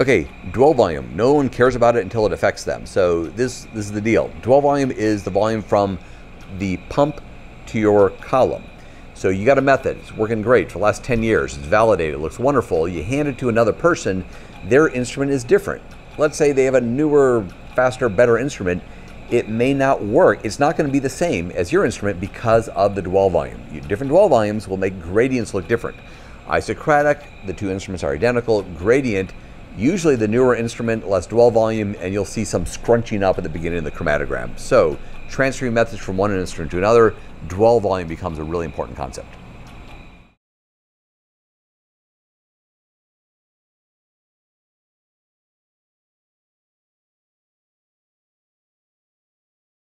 Okay, dwell volume. No one cares about it until it affects them. So this this is the deal. Dwell volume is the volume from the pump to your column. So you got a method. It's working great for the last 10 years. It's validated. It looks wonderful. You hand it to another person. Their instrument is different. Let's say they have a newer, faster, better instrument. It may not work. It's not going to be the same as your instrument because of the dwell volume. Different dwell volumes will make gradients look different. Isocratic, the two instruments are identical. Gradient, usually the newer instrument, less dwell volume, and you'll see some scrunching up at the beginning of the chromatogram. So transferring methods from one instrument to another, dwell volume becomes a really important concept.